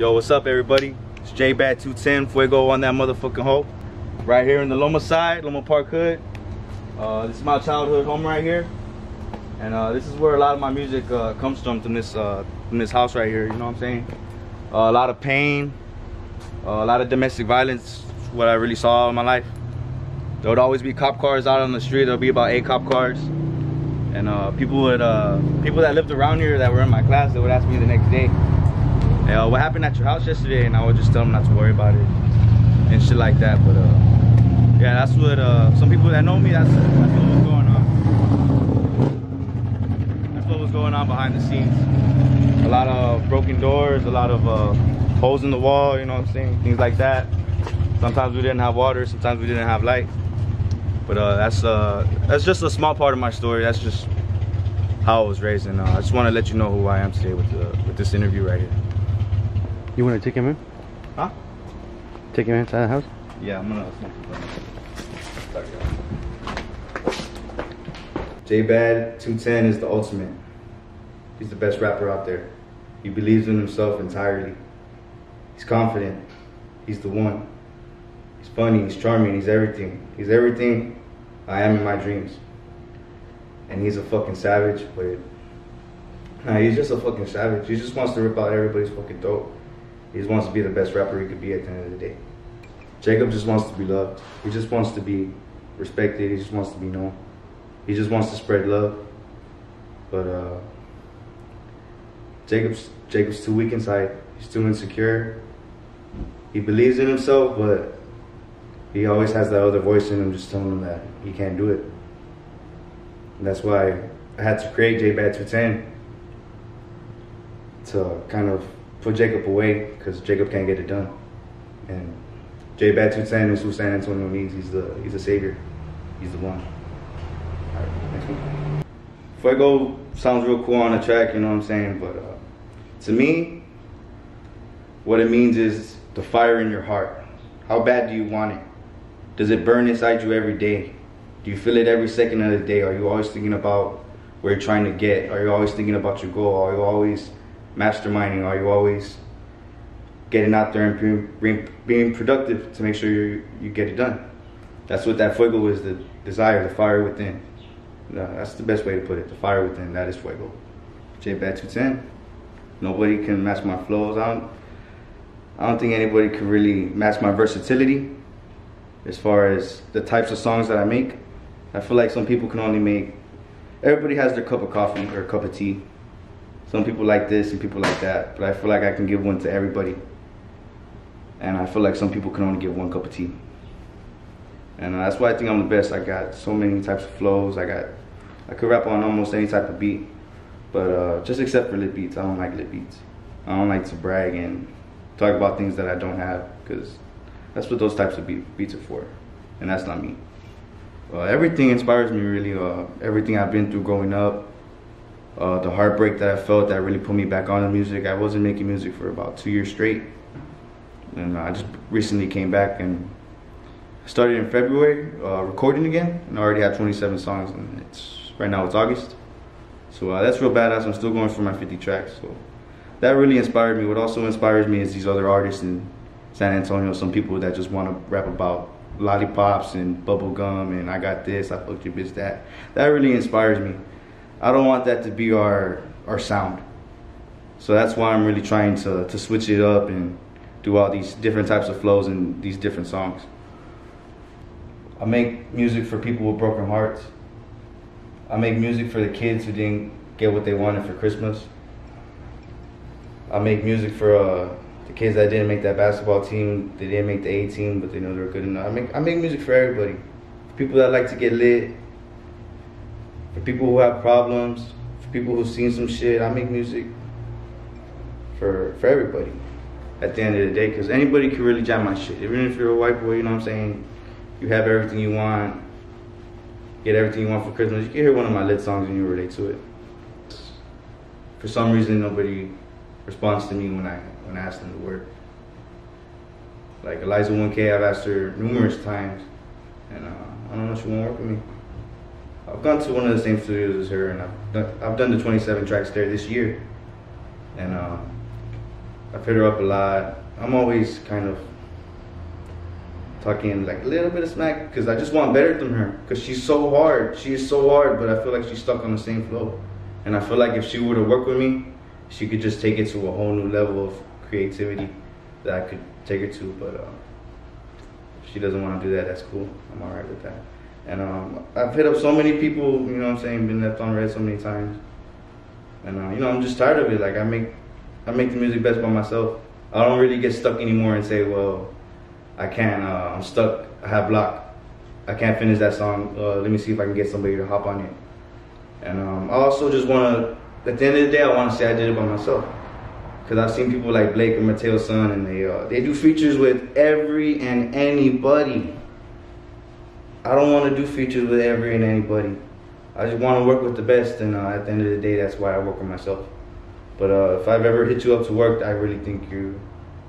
Yo, what's up, everybody? It's J Bad 210 Fuego on that motherfucking hole. Right here in the Loma side, Loma Park Hood. Uh, this is my childhood home right here, and uh, this is where a lot of my music uh, comes from. From this, uh, from this house right here. You know what I'm saying? Uh, a lot of pain, uh, a lot of domestic violence. What I really saw in my life. There would always be cop cars out on the street. There'd be about eight cop cars, and people would, people that lived around here that were in my class, they would ask me the next day uh, what happened at your house yesterday? And I would just tell them not to worry about it and shit like that. But uh, yeah, that's what uh, some people that know me, that's, that's what was going on. That's what was going on behind the scenes. A lot of broken doors, a lot of uh, holes in the wall, you know what I'm saying? Things like that. Sometimes we didn't have water, sometimes we didn't have light. But uh, that's uh, that's just a small part of my story. That's just how I was raised, and uh, I just want to let you know who I am today with the, with this interview right here. You want to take him in? Huh? Take him inside the house? Yeah, I'm gonna J Bad 210 is the ultimate. He's the best rapper out there. He believes in himself entirely. He's confident. He's the one. He's funny, he's charming, he's everything. He's everything I am in my dreams. And he's a fucking savage, but nah, he's just a fucking savage. He just wants to rip out everybody's fucking throat. He just wants to be the best rapper he could be at the end of the day. Jacob just wants to be loved. He just wants to be respected. He just wants to be known. He just wants to spread love. But uh, Jacob's Jacob's too weak inside. He's too insecure. He believes in himself, but he always has that other voice in him just telling him that he can't do it. And that's why I had to create J Bad 210 to kind of put Jacob away because Jacob can't get it done. And J 210 is San Antonio needs. He's the he's a savior. He's the one. All right, next one. Fuego sounds real cool on the track, you know what I'm saying? But uh, to me, what it means is the fire in your heart. How bad do you want it? Does it burn inside you every day? Do you feel it every second of the day? Are you always thinking about where you're trying to get? Are you always thinking about your goal? Are you always masterminding? Are you always getting out there and being, being productive to make sure you you get it done? That's what that fuego is, the desire, the fire within. No, that's the best way to put it. The fire within, that is fuego. J Bad 210. Nobody can match my flows. I don't, I don't think anybody can really match my versatility as far as the types of songs that I make. I feel like some people can only make, everybody has their cup of coffee or cup of tea. Some people like this and people like that, but I feel like I can give one to everybody. And I feel like some people can only get one cup of tea. And that's why I think I'm the best. I got so many types of flows. I got, I could rap on almost any type of beat, but uh, just except for lit beats. I don't like lit beats. I don't like to brag and talk about things that I don't have because that's what those types of beat, beats are for, and that's not me. Uh, everything inspires me really. Uh, everything I've been through growing up, uh, the heartbreak that I felt that really put me back on the music. I wasn't making music for about two years straight, and I just recently came back and started in February uh, recording again, and I already have 27 songs, and it's right now it's August, so uh, that's real badass. I'm still going for my 50 tracks, so that really inspired me. What also inspires me is these other artists in San Antonio, some people that just want to rap about lollipops and bubble gum and I got this, I fucked your bitch that. That really inspires me. I don't want that to be our our sound. So that's why I'm really trying to to switch it up and do all these different types of flows and these different songs. I make music for people with broken hearts. I make music for the kids who didn't get what they wanted for Christmas. I make music for uh, the kids that didn't make that basketball team. They didn't make the A team, but they know they're good enough. I make I make music for everybody. People that like to get lit, for people who have problems, for people who've seen some shit. I make music for for everybody. At the end of the day, because anybody can really jam my shit. Even if you're a white boy, you know what I'm saying. You have everything you want. Get everything you want for Christmas. You can hear one of my lit songs and you relate to it. For some reason, nobody responds to me when I when I ask them to work. Like Eliza 1K, I've asked her numerous times, and uh, I don't know if she won't work with me. I've gone to one of the same studios as her, and I've done, I've done the 27 tracks there this year, and uh, I've hit her up a lot. I'm always kind of talking like a little bit of smack because I just want better than her because she's so hard. She is so hard, but I feel like she's stuck on the same flow. And I feel like if she were to work with me, she could just take it to a whole new level of creativity that I could take her to. But uh, if she doesn't want to do that, that's cool. I'm alright with that. And um, I've hit up so many people, you know what I'm saying, been left on red so many times. And uh, you know, I'm just tired of it. Like I make I make the music best by myself. I don't really get stuck anymore and say, well, I can't, uh, I'm stuck, I have block. I can't finish that song. Uh, let me see if I can get somebody to hop on it. And um, I also just want to, at the end of the day, I want to say I did it by myself. Because I've seen people like Blake and Mateo Son, and they uh, they do features with every and anybody. I don't want to do features with every and anybody. I just want to work with the best, and uh, at the end of the day, that's why I work with myself. But uh, if I've ever hit you up to work, I really think you're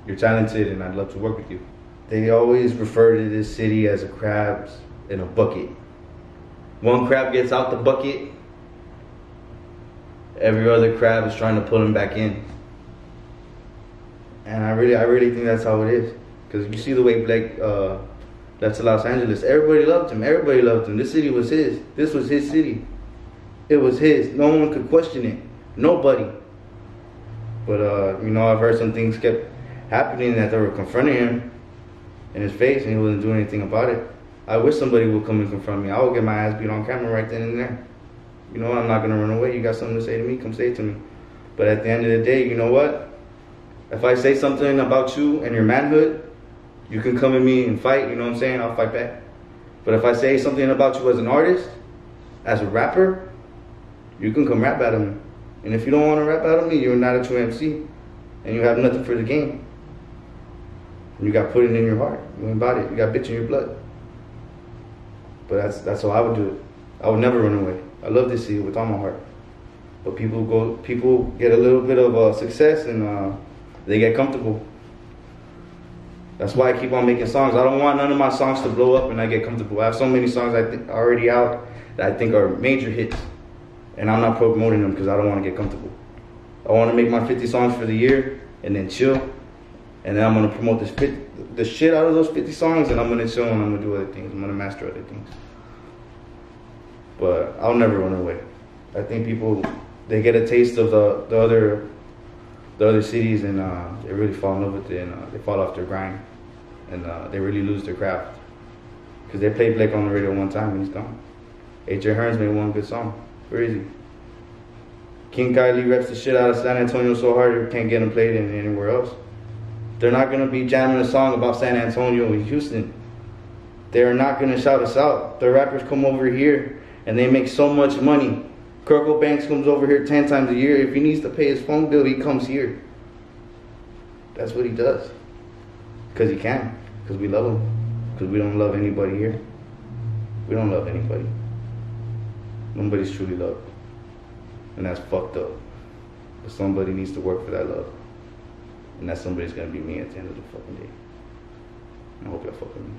you're talented, and I'd love to work with you. They always refer to this city as a crabs in a bucket. One crab gets out the bucket, every other crab is trying to pull him back in. And I really, I really think that's how it is. Because you see the way Blake uh, to Los Angeles, everybody loved him. Everybody loved him. This city was his. This was his city. It was his. No one could question it. Nobody. But uh, you know, I've heard some things kept happening that they were confronting him in his face, and he wasn't doing anything about it. I wish somebody would come and confront me. I would get my ass beat on camera right then and there. You know, I'm not gonna run away. You got something to say to me? Come say it to me. But at the end of the day, you know what? If I say something about you and your manhood, you can come at me and fight. You know what I'm saying? I'll fight back. But if I say something about you as an artist, as a rapper, you can come rap at me. And if you don't want to rap at me, you're not a true MC, and you have nothing for the game. And you got put it in your heart. You ain't about it. You got bitch in your blood. But that's that's how I would do it. I would never run away. I love this city with all my heart. But people go, people get a little bit of uh, success and uh, they get comfortable. That's why I keep on making songs. I don't want none of my songs to blow up and I get comfortable. I have so many songs I think already out that I think are major hits, and I'm not promoting them because I don't want to get comfortable. I want to make my 50 songs for the year and then chill, and then I'm gonna promote this 50, the shit out of those 50 songs, and I'm gonna chill and I'm gonna do other things. I'm gonna master other things. But I'll never run away. I think people they get a taste of the, the other the other cities and uh, they really fall in love with it and uh, they fall off their grind and uh, they really lose their craft because they played Blake on the radio one time and he's gone. AJ Hearns made one good song. Where is he? King Kylie reps the shit out of San Antonio so hard you can't get him played in anywhere else. They're not gonna be jamming a song about San Antonio and Houston. They're not gonna shout us out. The rappers come over here and they make so much money. Kirko Bangz comes over here 10 times a year. If he needs to pay his phone bill, he comes here. That's what he does. Because he can. Because we love him. Because we don't love anybody here. We don't love anybody. Nobody's truly loved. And that's fucked up. But somebody needs to work for that love. And that somebody's gonna be me at the end of the fucking day. I hope y'all fuck with me.